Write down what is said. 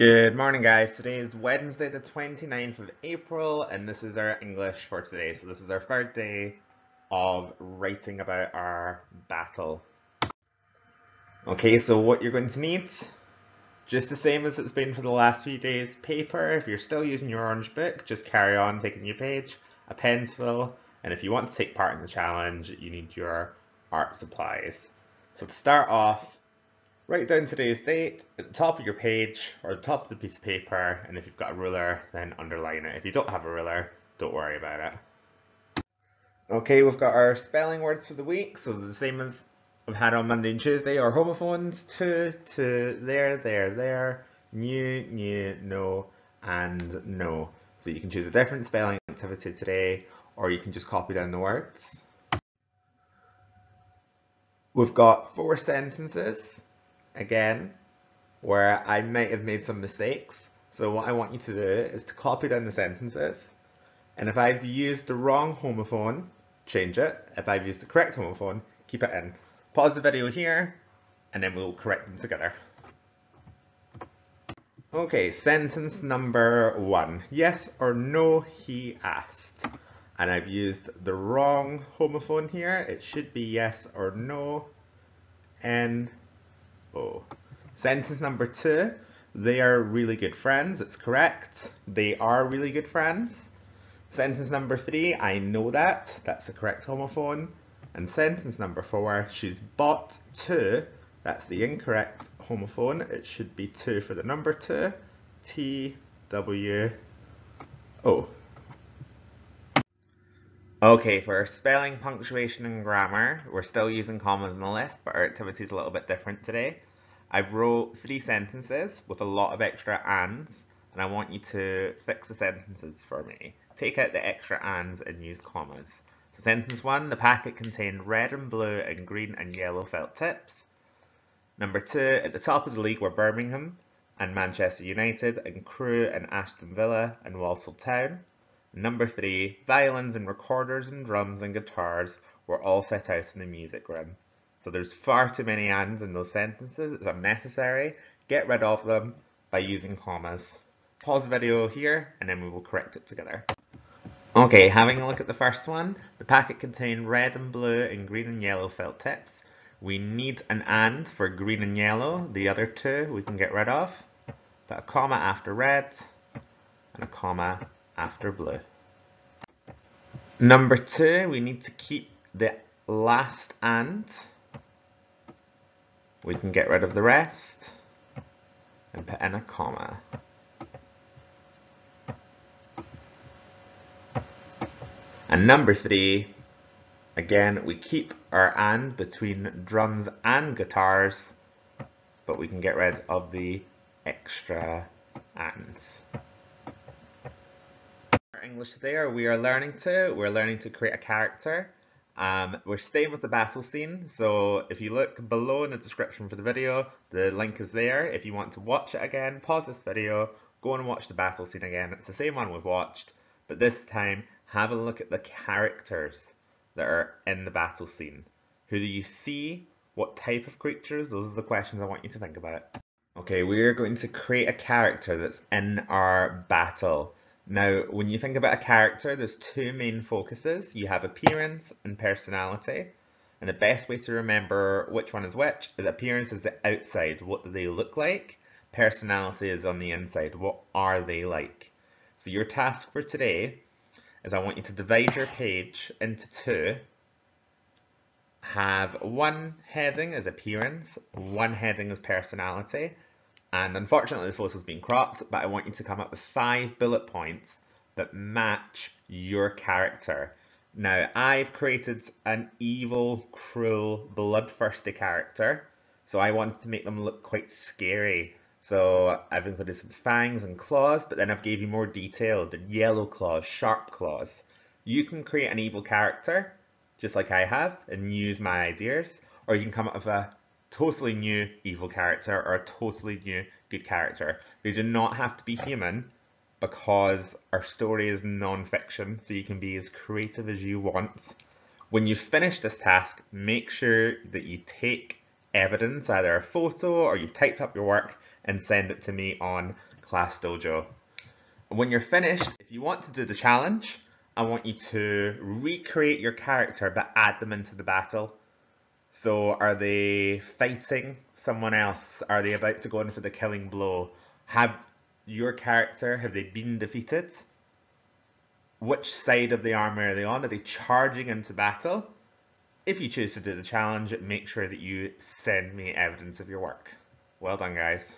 Good morning guys, today is Wednesday the 29th of April and this is our English for today. So this is our third day of writing about our battle. Okay, so what you're going to need, just the same as it's been for the last few days, paper, if you're still using your orange book, just carry on taking your page, a pencil, and if you want to take part in the challenge, you need your art supplies. So to start off, Write down today's date at the top of your page or the top of the piece of paper and if you've got a ruler then underline it. If you don't have a ruler, don't worry about it. Okay, we've got our spelling words for the week, so the same as we've had on Monday and Tuesday, our homophones, to, to, there, there, there, new, new, no, and no. So you can choose a different spelling activity today, or you can just copy down the words. We've got four sentences again where I might have made some mistakes. So what I want you to do is to copy down the sentences. And if I've used the wrong homophone, change it. If I've used the correct homophone, keep it in. Pause the video here, and then we'll correct them together. Okay, sentence number one. Yes or no, he asked. And I've used the wrong homophone here. It should be yes or no. N O. Sentence number two, they are really good friends. It's correct. They are really good friends. Sentence number three, I know that. That's the correct homophone. And sentence number four, she's bought two. That's the incorrect homophone. It should be two for the number two. T, W, O. Okay, for spelling, punctuation and grammar, we're still using commas in the list, but our activity is a little bit different today. I've wrote three sentences with a lot of extra ands, and I want you to fix the sentences for me. Take out the extra ands and use commas. Sentence one, the packet contained red and blue and green and yellow felt tips. Number two, at the top of the league were Birmingham and Manchester United and Crewe and Aston Villa and Walsall Town. Number three, violins and recorders and drums and guitars were all set out in the music room. So there's far too many ands in those sentences, it's unnecessary. Get rid of them by using commas. Pause the video here and then we will correct it together. Okay, having a look at the first one, the packet contained red and blue and green and yellow felt tips. We need an and for green and yellow, the other two we can get rid of. Put a comma after red and a comma after blue. Number two, we need to keep the last and. We can get rid of the rest and put in a comma. And number three, again, we keep our and between drums and guitars, but we can get rid of the extra ands. English today, we are learning to, we're learning to create a character. Um, we're staying with the battle scene, so if you look below in the description for the video, the link is there. If you want to watch it again, pause this video, go and watch the battle scene again. It's the same one we've watched, but this time have a look at the characters that are in the battle scene. Who do you see? What type of creatures? Those are the questions I want you to think about. Okay, we're going to create a character that's in our battle. Now, when you think about a character, there's two main focuses. You have appearance and personality. And the best way to remember which one is which is appearance is the outside. What do they look like? Personality is on the inside. What are they like? So your task for today is I want you to divide your page into two. Have one heading as appearance, one heading as personality, and unfortunately the photo's been cropped, but I want you to come up with five bullet points that match your character. Now, I've created an evil, cruel, bloodthirsty character, so I wanted to make them look quite scary. So I've included some fangs and claws, but then I've gave you more detail, the yellow claws, sharp claws. You can create an evil character, just like I have, and use my ideas, or you can come up with a totally new evil character or a totally new good character. They do not have to be human because our story is non-fiction, so you can be as creative as you want. When you finish this task, make sure that you take evidence, either a photo or you've typed up your work, and send it to me on Class Dojo. When you're finished, if you want to do the challenge, I want you to recreate your character but add them into the battle. So are they fighting someone else? Are they about to go in for the killing blow? Have your character, have they been defeated? Which side of the army are they on? Are they charging into battle? If you choose to do the challenge, make sure that you send me evidence of your work. Well done, guys.